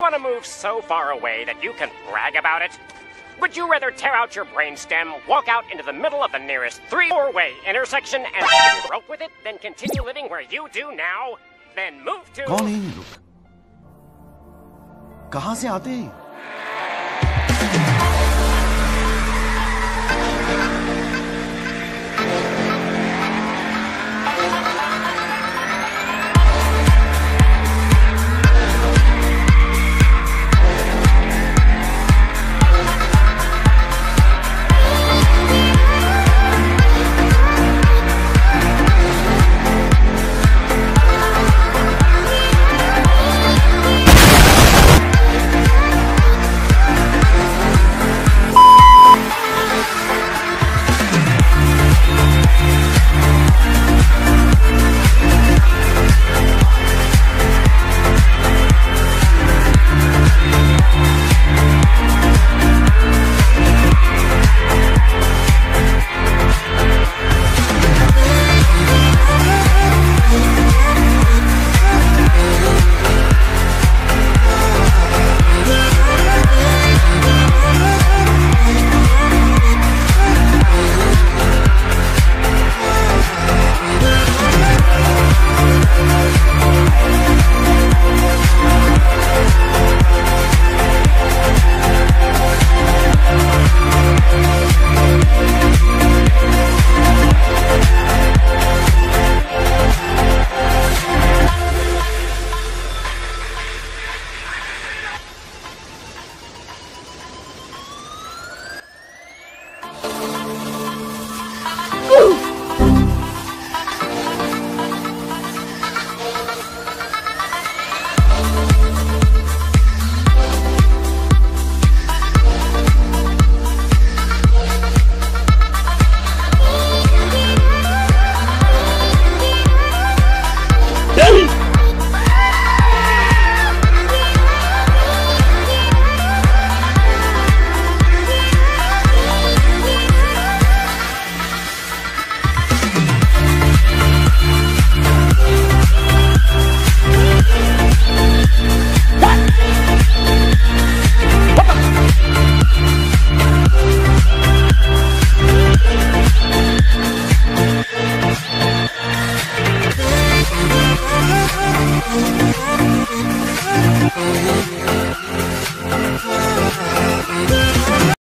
Want to move so far away that you can brag about it? Would you rather tear out your brainstem, walk out into the middle of the nearest three-way intersection, and rope with it, than continue living where you do now? Then move to. कौन है ये लोग कहां से आते हैं Mm-hmm.